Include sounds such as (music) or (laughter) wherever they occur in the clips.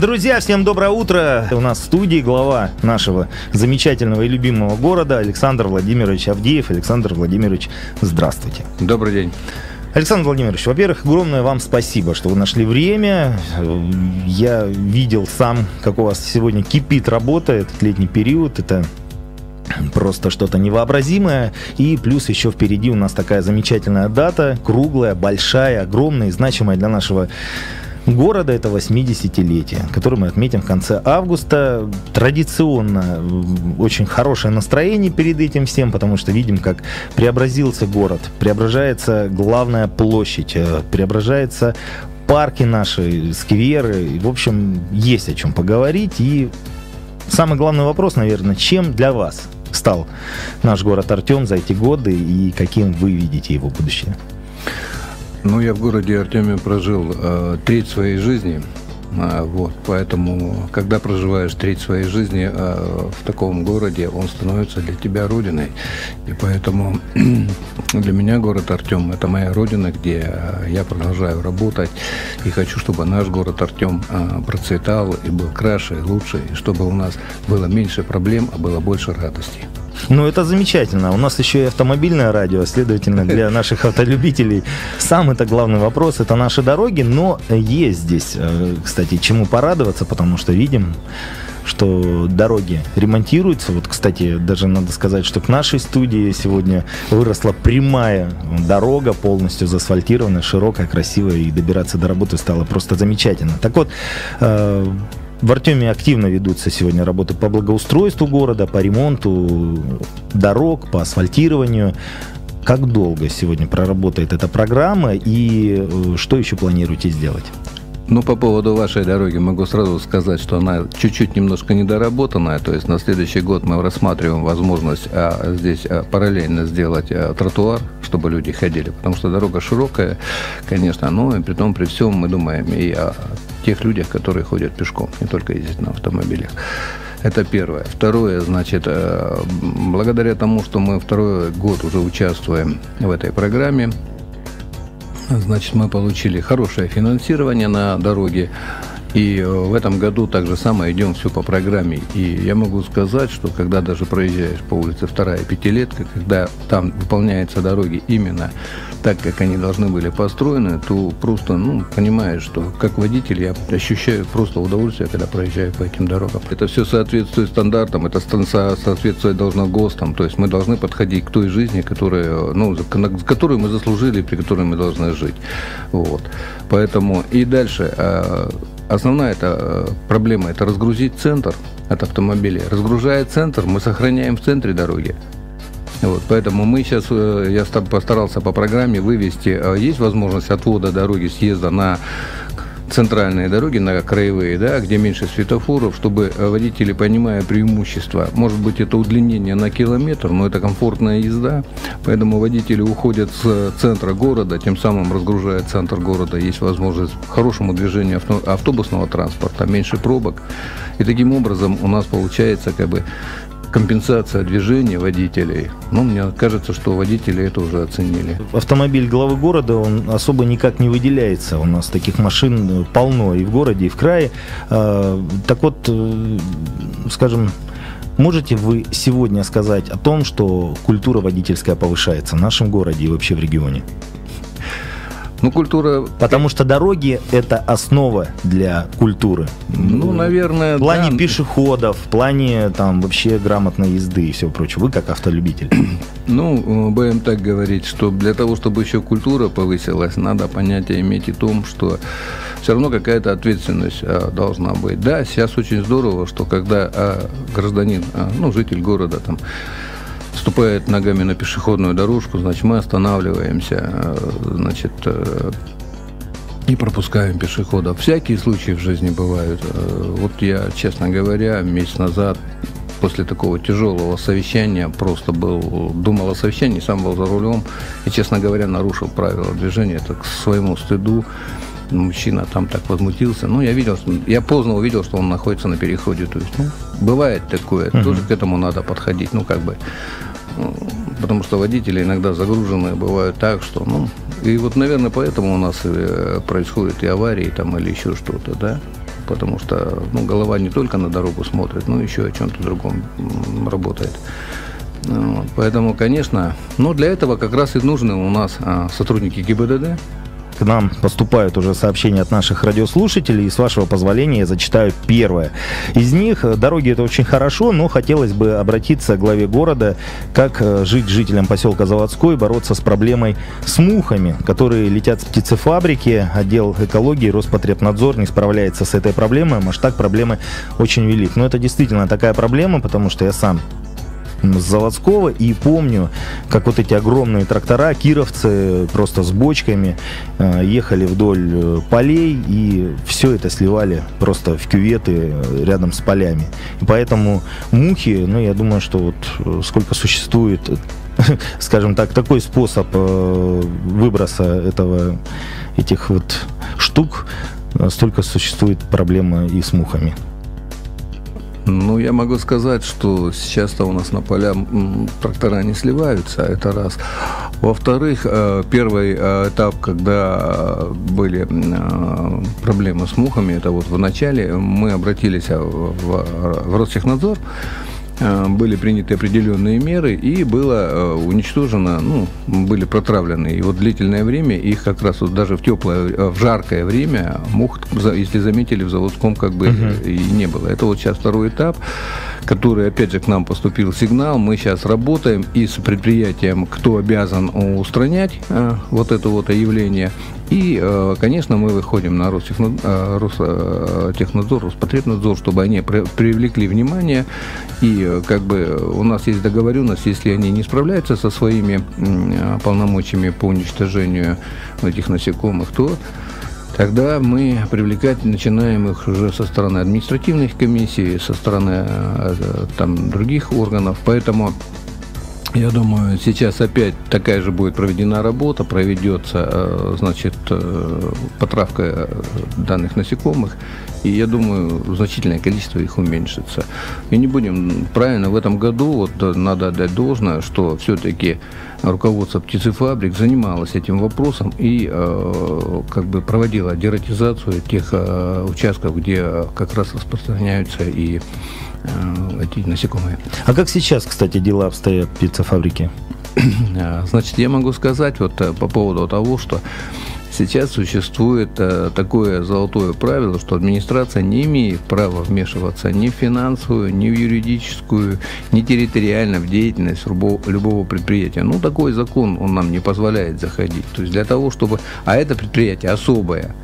Друзья, всем доброе утро. У нас в студии глава нашего замечательного и любимого города Александр Владимирович Авдеев. Александр Владимирович, здравствуйте. Добрый день. Александр Владимирович, во-первых, огромное вам спасибо, что вы нашли время. Я видел сам, как у вас сегодня кипит работа, этот летний период. Это просто что-то невообразимое. И плюс еще впереди у нас такая замечательная дата, круглая, большая, огромная и значимая для нашего города это 80-летие, которое мы отметим в конце августа. Традиционно очень хорошее настроение перед этим всем, потому что видим, как преобразился город, преображается главная площадь, э, преображается парки наши, скверы. В общем, есть о чем поговорить. И самый главный вопрос, наверное, чем для вас стал наш город Артем за эти годы и каким вы видите его будущее? Ну, я в городе Артеме прожил э, треть своей жизни. А, вот, поэтому, когда проживаешь треть своей жизни э, в таком городе, он становится для тебя родиной. И поэтому (clears throat) для меня город Артем – это моя родина, где э, я продолжаю работать. И хочу, чтобы наш город Артем э, процветал и был краше, и лучше, и чтобы у нас было меньше проблем, а было больше радости. Ну, это замечательно. У нас еще и автомобильное радио, следовательно, для (laughs) наших автолюбителей самый это главный вопрос – это наши дороги, но есть здесь, э, кстати, чему порадоваться, потому что видим, что дороги ремонтируются. Вот, кстати, даже надо сказать, что к нашей студии сегодня выросла прямая дорога, полностью заасфальтированная, широкая, красивая, и добираться до работы стало просто замечательно. Так вот, э, в Артеме активно ведутся сегодня работы по благоустройству города, по ремонту дорог, по асфальтированию. Как долго сегодня проработает эта программа и э, что еще планируете сделать? Ну, по поводу вашей дороги могу сразу сказать, что она чуть-чуть немножко недоработанная. То есть на следующий год мы рассматриваем возможность а, здесь а, параллельно сделать а, тротуар, чтобы люди ходили. Потому что дорога широкая, конечно, но и при том, при всем мы думаем и о тех людях, которые ходят пешком, не только ездят на автомобилях. Это первое. Второе, значит, э, благодаря тому, что мы второй год уже участвуем в этой программе, значит, мы получили хорошее финансирование на дороге. И э, в этом году так же самое идем все по программе. И я могу сказать, что когда даже проезжаешь по улице вторая пятилетка, когда там выполняются дороги именно так, как они должны были построены, то просто, ну, понимаешь, что как водитель я ощущаю просто удовольствие, когда проезжаю по этим дорогам. Это все соответствует стандартам, это соответствует должно ГОСТам, то есть мы должны подходить к той жизни, которая, ну, за которую мы заслужили, при которой мы должны жить. Вот. Поэтому и дальше а, Основная это э, проблема – это разгрузить центр от автомобиля. Разгружая центр, мы сохраняем в центре дороги. Вот, поэтому мы сейчас, э, я постарался по программе вывести, э, есть возможность отвода дороги, съезда на центральные дороги, на краевые, да, где меньше светофоров, чтобы водители, понимая преимущества, может быть, это удлинение на километр, но это комфортная езда, поэтому водители уходят с центра города, тем самым разгружая центр города, есть возможность хорошему движению автобусного транспорта, меньше пробок, и таким образом у нас получается как бы компенсация движения водителей. Ну, мне кажется, что водители это уже оценили. Автомобиль главы города, он особо никак не выделяется. У нас таких машин полно и в городе, и в крае. А, так вот, э, скажем, Можете вы сегодня сказать о том, что культура водительская повышается в нашем городе и вообще в регионе? Ну, культура... Потому что дороги – это основа для культуры. Ну, наверное, В плане да. пешеходов, в плане там вообще грамотной езды и все прочее. Вы как автолюбитель. (clears throat) Ну, будем так говорить, что для того, чтобы еще культура повысилась, надо понятие иметь и том, что все равно какая-то ответственность а, должна быть. Да, сейчас очень здорово, что когда а, гражданин, а, ну, житель города там ступает ногами на пешеходную дорожку, значит, мы останавливаемся, э, значит, э, и пропускаем пешеходов. Всякие случаи в жизни бывают. Э, вот я, честно говоря, месяц назад после такого тяжелого совещания просто был, думал о совещании, сам был за рулем и, честно говоря, нарушил правила движения. Это к своему стыду мужчина там так возмутился. Ну, я видел, я поздно увидел, что он находится на переходе. То есть, ну, бывает такое, uh-huh. тоже к этому надо подходить. Ну, как бы, ну, потому что водители иногда загруженные бывают так, что, ну, и вот, наверное, поэтому у нас э, происходят и аварии там или еще что-то, да. потому что ну, голова не только на дорогу смотрит, но еще о чем-то другом работает. Поэтому, конечно, но для этого как раз и нужны у нас а, сотрудники ГИБДД, к нам поступают уже сообщения от наших радиослушателей, и с вашего позволения я зачитаю первое. Из них э, дороги это очень хорошо, но хотелось бы обратиться к главе города, как э, жить жителям поселка Заводской, бороться с проблемой с мухами, которые летят с птицефабрики. Отдел экологии, Роспотребнадзор не справляется с этой проблемой, масштаб проблемы очень велик. Но это действительно такая проблема, потому что я сам с заводского. И помню, как вот эти огромные трактора, кировцы просто с бочками э, ехали вдоль э, полей и все это сливали просто в кюветы э, рядом с полями. И поэтому мухи, ну, я думаю, что вот сколько существует (laughs) скажем так, такой способ выброса этого, этих вот штук, столько существует проблема и с мухами. Ну, я могу сказать, что сейчас-то у нас на поля трактора не сливаются, это раз. Во-вторых, э, первый э, этап, когда были э, проблемы с мухами, это вот в начале мы обратились в, Ростехнадзор, были приняты определенные меры и было э, уничтожено, ну, были протравлены. И вот длительное время их как раз вот даже в теплое, э, в жаркое время мух, если заметили, в заводском как бы uh-huh. и не было. Это вот сейчас второй этап, который, опять же, к нам поступил сигнал. Мы сейчас работаем и с предприятием, кто обязан устранять вот это вот явление, и, э, конечно, мы выходим на Ростехнадзор, э, Роспотребнадзор, чтобы они привлекли внимание. И э, как бы у нас есть договоренность, если они не справляются со своими полномочиями по уничтожению этих насекомых, то тогда мы привлекать начинаем их уже со стороны административных комиссий, со стороны там, других органов. Поэтому я думаю, сейчас опять такая же будет проведена работа, проведется, э, значит, э, потравка э, данных насекомых, и я думаю, значительное количество их уменьшится. И не будем, правильно, в этом году вот надо отдать должное, что все-таки руководство птицефабрик занималось этим вопросом и как бы проводило дератизацию тех участков, где как раз распространяются и эти насекомые. А как сейчас, кстати, дела обстоят в птицефабрике? А, (clears throat) значит, я могу сказать вот э, по поводу того, что сейчас существует э, такое золотое правило, что администрация не имеет права вмешиваться ни в финансовую, ни в юридическую, ни территориально в деятельность любого предприятия. Ну, такой закон, он нам не позволяет заходить. То есть для того, чтобы... А это предприятие особое.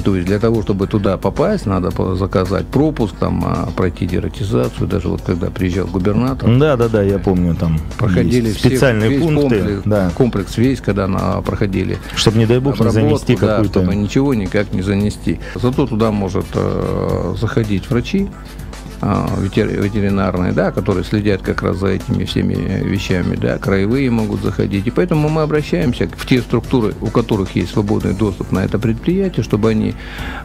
То есть для того, чтобы туда попасть, надо заказать пропуск, там, а, пройти дератизацию. Даже вот когда приезжал губернатор. Да, да, да, я помню, там проходили специальные весь пункты. Комплекс, да. комплекс весь, когда на, проходили. Чтобы, не дай бог, не занести да, какую-то... чтобы ничего никак не занести. Зато туда может э, заходить врачи, ветеринарные, да, которые следят как раз за этими всеми вещами, да, краевые могут заходить. И поэтому мы обращаемся в те структуры, у которых есть свободный доступ на это предприятие, чтобы они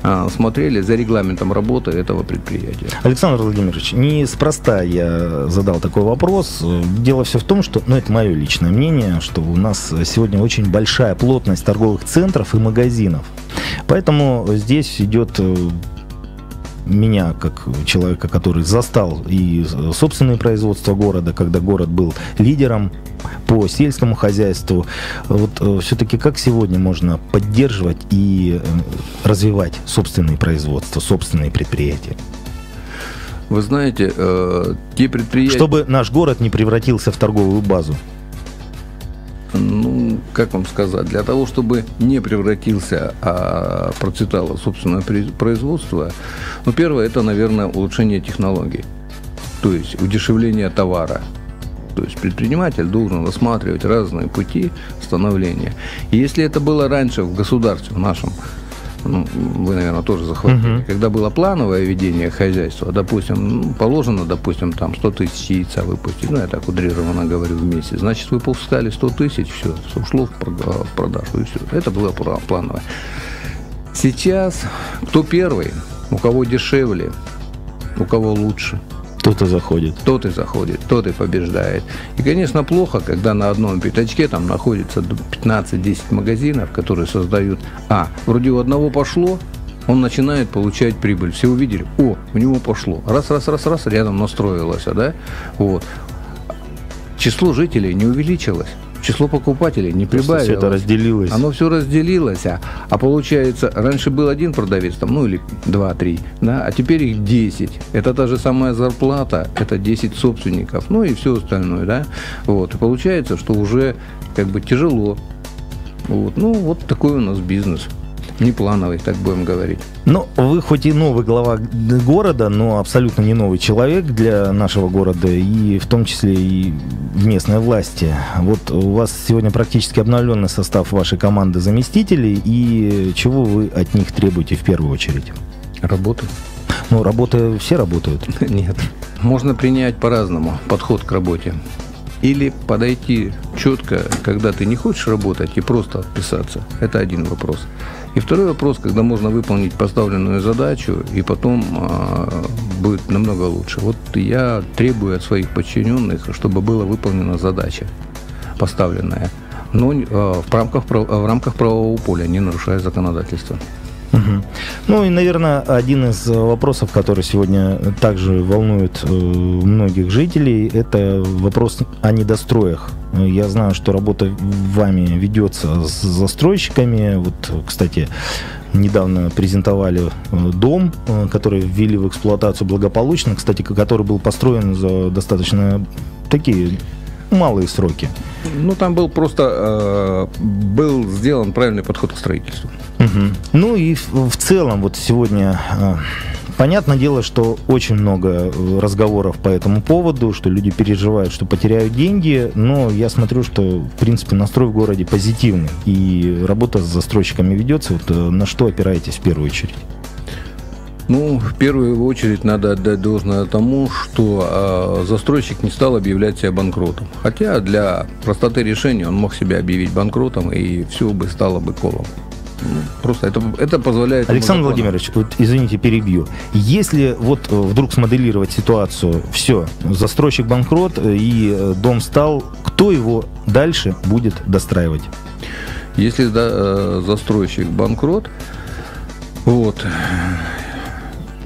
а, смотрели за регламентом работы этого предприятия. Александр Владимирович, неспроста я задал такой вопрос. Дело все в том, что, ну, это мое личное мнение, что у нас сегодня очень большая плотность торговых центров и магазинов. Поэтому здесь идет э, меня, как человека, который застал и собственное производство города, когда город был лидером по сельскому хозяйству. Вот э, все-таки как сегодня можно поддерживать и э, развивать собственные производства, собственные предприятия? Вы знаете, э, те предприятия... Чтобы наш город не превратился в торговую базу ну, как вам сказать, для того, чтобы не превратился, а процветало собственное производство, ну, первое, это, наверное, улучшение технологий, то есть удешевление товара. То есть предприниматель должен рассматривать разные пути становления. И если это было раньше в государстве, в нашем, ну, вы, наверное, тоже захватили, угу. когда было плановое ведение хозяйства, допустим, ну, положено, допустим, там 100 тысяч яйца выпустить, ну, я так утрированно говорю в месяц, значит, вы выпускали 100 тысяч, все, ушло в продажу, и все. Это было плановое. Сейчас кто первый, у кого дешевле, у кого лучше – тот и заходит. Тот и заходит, тот и побеждает. И, конечно, плохо, когда на одном пятачке там находится 15-10 магазинов, которые создают... А, вроде у одного пошло, он начинает получать прибыль. Все увидели, о, у него пошло. Раз, раз, раз, раз, рядом настроилось, да? Вот. Число жителей не увеличилось число покупателей не прибавилось. Все это разделилось. Оно все разделилось. А, а получается, раньше был один продавец, там, ну или два-три, да, а теперь их 10. Это та же самая зарплата, это 10 собственников, ну и все остальное, да. Вот. И получается, что уже как бы тяжело. Вот. Ну, вот такой у нас бизнес не плановый, так будем говорить. Ну, вы хоть и новый глава города, но абсолютно не новый человек для нашего города, и в том числе и в местной власти. Вот у вас сегодня практически обновленный состав вашей команды заместителей, и чего вы от них требуете в первую очередь? Работы. Ну, работы все работают. (laughs) Нет. Можно принять по-разному подход к работе. Или подойти четко, когда ты не хочешь работать и просто отписаться. Это один вопрос. И второй вопрос, когда можно выполнить поставленную задачу, и потом э, будет намного лучше. Вот я требую от своих подчиненных, чтобы была выполнена задача поставленная, но э, в, рамках, в рамках правового поля, не нарушая законодательство. Угу. Ну и, наверное, один из вопросов, который сегодня также волнует э, многих жителей, это вопрос о недостроях. Я знаю, что работа вами ведется с застройщиками. Вот, кстати, недавно презентовали э, дом, э, который ввели в эксплуатацию благополучно, кстати, который был построен за достаточно такие малые сроки. Ну, там был просто э, был сделан правильный подход к строительству. Угу. Ну и в, в целом вот сегодня э, понятное дело, что очень много э, разговоров по этому поводу, что люди переживают, что потеряют деньги, но я смотрю, что в принципе настрой в городе позитивный и работа с застройщиками ведется. Вот э, на что опираетесь в первую очередь? Ну, в первую очередь надо отдать должное тому, что э, застройщик не стал объявлять себя банкротом. Хотя для простоты решения он мог себя объявить банкротом, и все бы стало бы колом. Ну, просто это, это позволяет... Александр Владимирович, вот, извините, перебью. Если вот э, вдруг смоделировать ситуацию, все, застройщик банкрот э, и э, дом стал, кто его дальше будет достраивать? Если да, застройщик банкрот, вот,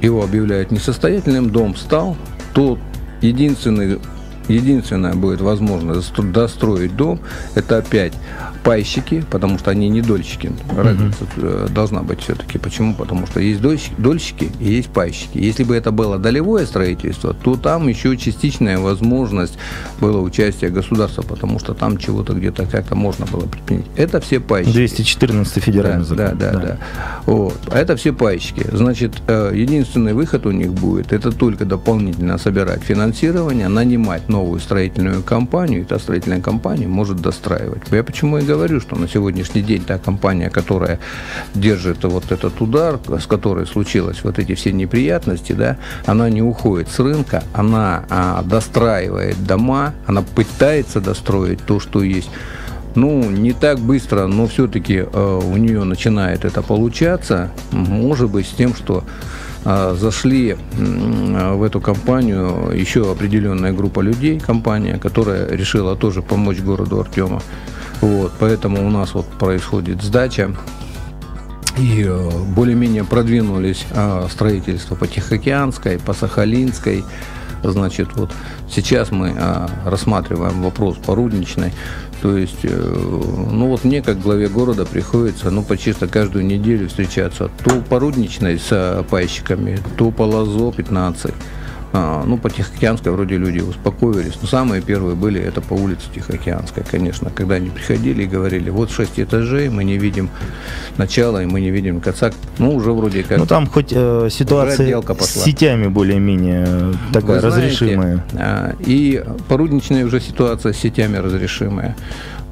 его объявляют несостоятельным, дом стал, то единственный, единственная будет возможность достроить дом, это опять пайщики, потому что они не дольщики. Разница mm-hmm. должна быть все-таки. Почему? Потому что есть дольщики, дольщики и есть пайщики. Если бы это было долевое строительство, то там еще частичная возможность было участия государства, потому что там чего-то где-то как-то можно было предпринять. Это все пайщики. 214 федеральный да, закон. Да, да, да. да. Вот. А это все пайщики. Значит, э, единственный выход у них будет, это только дополнительно собирать финансирование, нанимать новую строительную компанию, и та строительная компания может достраивать. Я почему и говорю, что на сегодняшний день та компания, которая держит вот этот удар, с которой случилось вот эти все неприятности, да, она не уходит с рынка, она а, достраивает дома, она пытается достроить то, что есть ну, не так быстро, но все-таки э, у нее начинает это получаться. Может быть, с тем, что зашли э, в эту компанию еще определенная группа людей, компания, которая решила тоже помочь городу Артема. Вот, поэтому у нас вот происходит сдача. И э, более-менее продвинулись э, строительство по Тихоокеанской, по Сахалинской. Значит, вот сейчас мы э, рассматриваем вопрос по Рудничной. То есть, ну вот мне, как главе города, приходится, ну, почти каждую неделю встречаться то по Рудничной с пайщиками, то по Лазо 15 а, ну, по Тихоокеанской вроде люди успокоились. Но самые первые были это по улице Тихоокеанской, конечно, когда они приходили и говорили, вот шесть этажей, мы не видим начала, и мы не видим конца. Ну, уже вроде как... Ну, там хоть э, ситуация с сетями более-менее э, такая знаете, разрешимая. А, и порудничная уже ситуация с сетями разрешимая.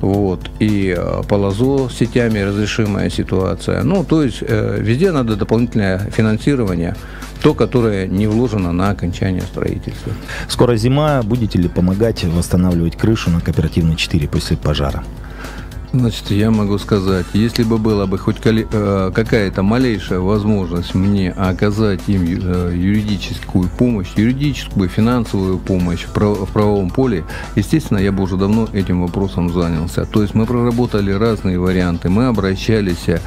Вот. И э, по лазу с сетями разрешимая ситуация. Ну, то есть э, везде надо дополнительное финансирование то, которое не вложено на окончание строительства. Скоро зима. Будете ли помогать восстанавливать крышу на кооперативной 4 после пожара? Значит, я могу сказать, если бы была бы хоть э, какая-то малейшая возможность мне оказать им э, юридическую помощь, юридическую, финансовую помощь в правовом поле, естественно, я бы уже давно этим вопросом занялся. То есть мы проработали разные варианты, мы обращались э,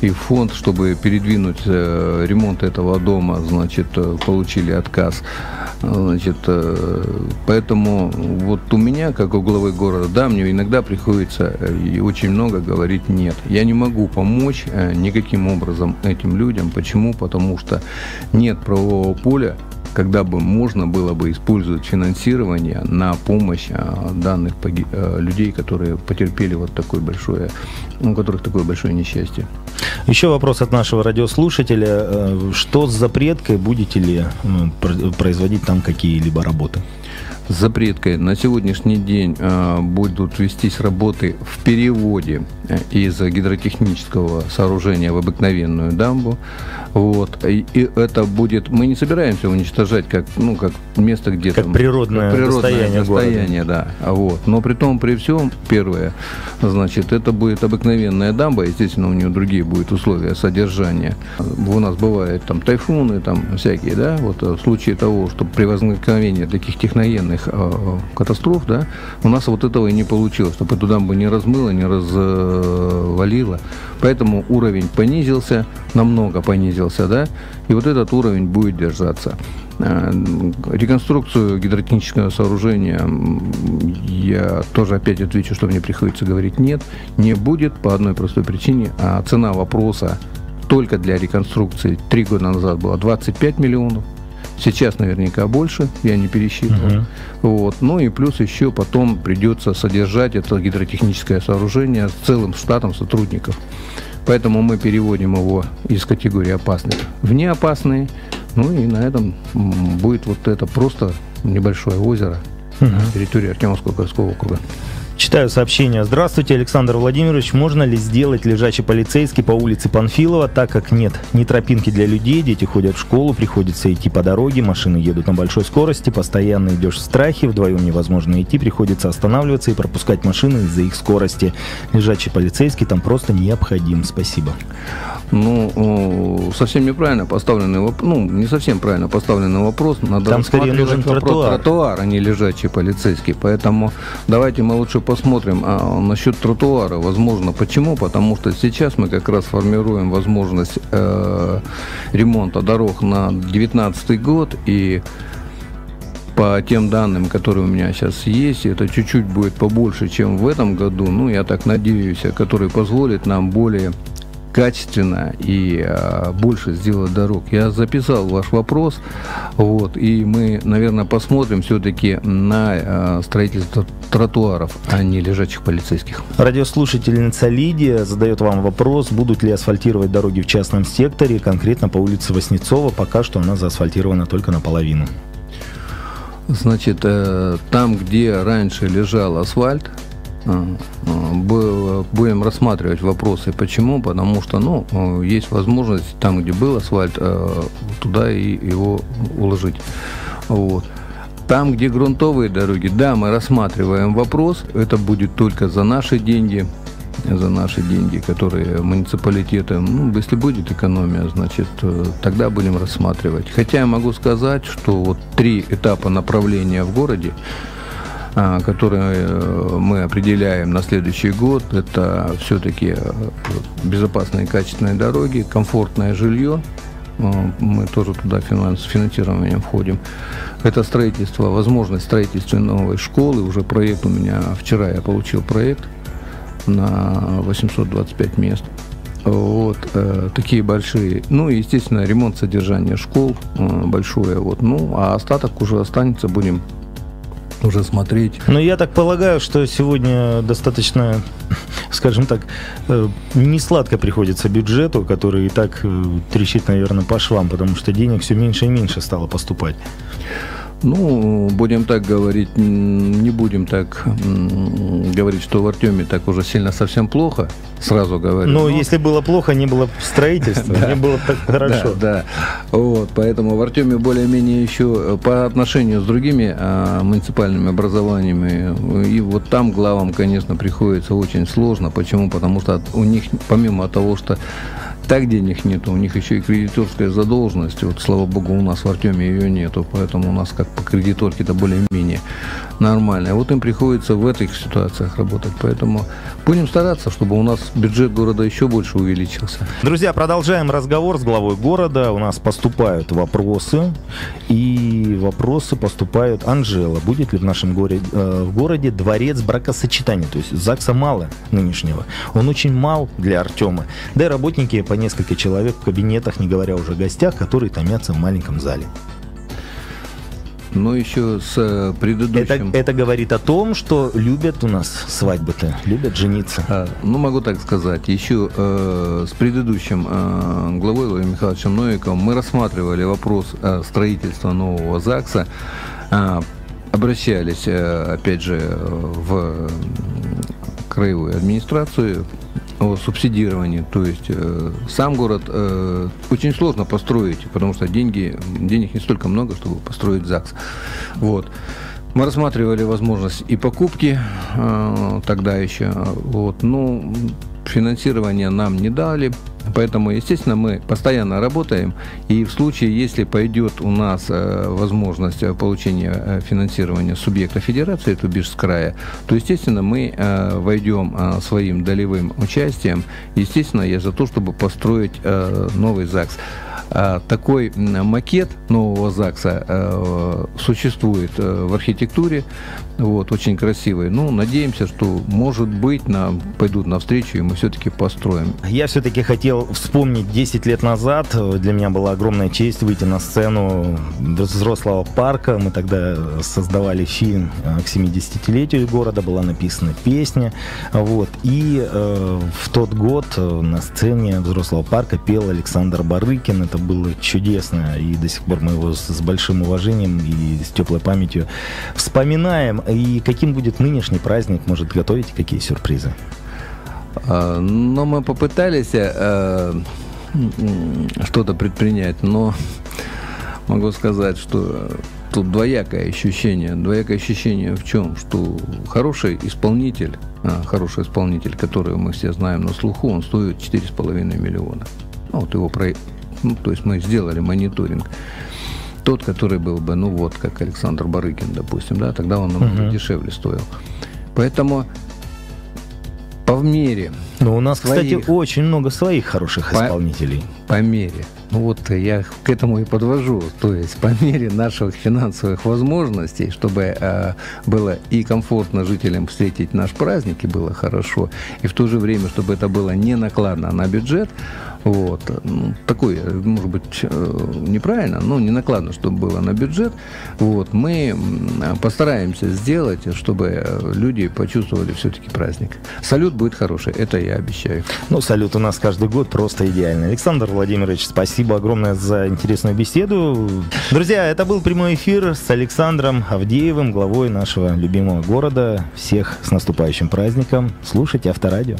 и в фонд, чтобы передвинуть ремонт этого дома, значит, получили отказ. Значит, поэтому вот у меня, как у главы города, да, мне иногда приходится очень много говорить нет. Я не могу помочь э, никаким образом этим людям. Почему? Потому что нет правового поля, когда бы можно было бы использовать финансирование на помощь э, данных э, людей, которые потерпели вот такое большое, у которых такое большое несчастье. Еще вопрос от нашего радиослушателя. Что с запреткой? Будете ли производить там какие-либо работы? Запреткой на сегодняшний день э, будут вестись работы в переводе э, из гидротехнического сооружения в обыкновенную дамбу. Вот. И, и это будет... Мы не собираемся уничтожать как, ну, как место, где как там... Природное, как природное достояние, достояние да. Вот. Но при том, при всем, первое, значит, это будет обыкновенная дамба, естественно, у нее другие будут условия содержания. У нас бывают там тайфуны, там всякие, да, вот в случае того, что при возникновении таких техногенных э, катастроф, да, у нас вот этого и не получилось, чтобы эту дамбу не размыло, не развалило. Поэтому уровень понизился, намного понизился, да, и вот этот уровень будет держаться. Э, реконструкцию гидротехнического сооружения я тоже опять отвечу, что мне приходится говорить нет, не будет по одной простой причине. А цена вопроса только для реконструкции три года назад была 25 миллионов, Сейчас наверняка больше, я не пересчитывал. Uh-huh. Вот. Ну и плюс еще потом придется содержать это гидротехническое сооружение с целым штатом сотрудников. Поэтому мы переводим его из категории опасных в неопасные. Ну и на этом будет вот это просто небольшое озеро uh-huh. на территории Артемовского городского округа. Читаю сообщение. Здравствуйте, Александр Владимирович. Можно ли сделать лежачий полицейский по улице Панфилова, так как нет ни тропинки для людей, дети ходят в школу, приходится идти по дороге, машины едут на большой скорости, постоянно идешь в страхе, вдвоем невозможно идти, приходится останавливаться и пропускать машины из-за их скорости. Лежачий полицейский там просто необходим. Спасибо. Ну, совсем неправильно поставленный вопрос, ну, не совсем правильно поставленный вопрос. Надо Там скорее нужен тротуар. тротуар, а не лежачий полицейский. Поэтому давайте мы лучше посмотрим а, насчет тротуара. Возможно, почему? Потому что сейчас мы как раз формируем возможность э, ремонта дорог на 2019 год и по тем данным, которые у меня сейчас есть, это чуть-чуть будет побольше, чем в этом году, ну, я так надеюсь, который позволит нам более качественно и а, больше сделать дорог. Я записал ваш вопрос, вот, и мы, наверное, посмотрим все-таки на а, строительство тротуаров, а не лежачих полицейских. Радиослушательница Лидия задает вам вопрос, будут ли асфальтировать дороги в частном секторе, конкретно по улице Воснецова, пока что она заасфальтирована только наполовину. Значит, э, там, где раньше лежал асфальт, будем рассматривать вопросы. Почему? Потому что ну, есть возможность там, где был асфальт, э, туда и его уложить. Вот. Там, где грунтовые дороги, да, мы рассматриваем вопрос. Это будет только за наши деньги, за наши деньги, которые муниципалитеты, ну, если будет экономия, значит, э, тогда будем рассматривать. Хотя я могу сказать, что вот три этапа направления в городе, которые э, мы определяем на следующий год, это все-таки э, безопасные качественные дороги, комфортное жилье, э, мы тоже туда финанс, финансированием входим. Это строительство, возможность строительства новой школы. Уже проект у меня, вчера я получил проект на 825 мест. Вот, э, такие большие. Ну и, естественно, ремонт содержания школ э, большое. Вот, ну, а остаток уже останется, будем уже смотреть. Но я так полагаю, что сегодня достаточно, скажем так, э, не сладко приходится бюджету, который и так э, трещит, наверное, по швам, потому что денег все меньше и меньше стало поступать. Ну, будем так говорить, не будем так говорить, что в Артеме так уже сильно совсем плохо, сразу говорю. Ну, если было плохо, не было строительства, (laughs) не было так (laughs) хорошо. Да, вот, поэтому в Артеме более-менее еще по отношению с другими а, муниципальными образованиями, и вот там главам, конечно, приходится очень сложно. Почему? Потому что у них, помимо того, что так денег нет, у них еще и кредиторская задолженность. Вот, слава богу, у нас в Артеме ее нету, поэтому у нас как по кредиторке-то более-менее нормально. Вот им приходится в этих ситуациях работать. Поэтому будем стараться, чтобы у нас бюджет города еще больше увеличился. Друзья, продолжаем разговор с главой города. У нас поступают вопросы. И вопросы поступают. Анжела, будет ли в нашем городе, э, в городе дворец бракосочетания? То есть ЗАГСа мало нынешнего. Он очень мал для Артема. Да и работники по несколько человек в кабинетах, не говоря уже о гостях, которые томятся в маленьком зале. Но еще с э, предыдущим... Это, это говорит о том, что любят у нас свадьбы-то, любят жениться. А, ну, могу так сказать. Еще э, с предыдущим э, главой Владимиром Михайловичем Новиковым мы рассматривали вопрос э, строительства нового ЗАГСа. Э, обращались, э, опять же, в краевую администрацию о субсидировании. То есть э, сам город э, очень сложно построить, потому что деньги, денег не столько много, чтобы построить ЗАГС. Вот. Мы рассматривали возможность и покупки э, тогда еще. Вот. Ну, финансирование нам не дали. Поэтому, естественно, мы постоянно работаем, и в случае, если пойдет у нас э, возможность э, получения э, финансирования субъекта федерации, то бишь с края, то, естественно, мы войдем своим долевым участием. Естественно, я за то, чтобы построить новый ЗАГС. А, такой макет нового ЗАГСа э, существует э, в архитектуре, вот, очень красивый. Ну, надеемся, что, может быть, нам пойдут навстречу, и мы все-таки построим. Я все-таки хотел вспомнить 10 лет назад. Для меня была огромная честь выйти на сцену взрослого парка. Мы тогда создавали фильм э, к 70-летию города, была написана песня. Вот. И э, в тот год на сцене взрослого парка пел Александр Барыкин. Это было чудесно, и до сих пор мы его с, большим уважением и с теплой памятью вспоминаем. И каким будет нынешний праздник? Может, готовите какие сюрпризы? А, ну, мы попытались э, что-то предпринять, но могу сказать, что тут двоякое ощущение. Двоякое ощущение в чем? Что хороший исполнитель, а, хороший исполнитель, которого мы все знаем на слуху, он стоит 4,5 миллиона. Ну, вот его про ну, то есть мы сделали мониторинг. Тот, который был бы, ну вот, как Александр Барыкин, допустим, да, тогда он намного uh-huh. дешевле стоил. Поэтому по мере. Но у нас, своих, кстати, очень много своих хороших по, исполнителей. По мере. Ну вот я к этому и подвожу. То есть по мере наших финансовых возможностей, чтобы э, было и комфортно жителям встретить наш праздник, и было хорошо, и в то же время, чтобы это было не накладно на бюджет, вот. Такое, может быть, э, неправильно, но не накладно, чтобы было на бюджет. Вот. Мы постараемся сделать, чтобы люди почувствовали все-таки праздник. Салют будет хороший, это я обещаю. Ну, салют у нас каждый год просто идеальный. Александр Владимирович, спасибо огромное за интересную беседу. Друзья, это был прямой эфир с Александром Авдеевым, главой нашего любимого города. Всех с наступающим праздником. Слушайте Авторадио.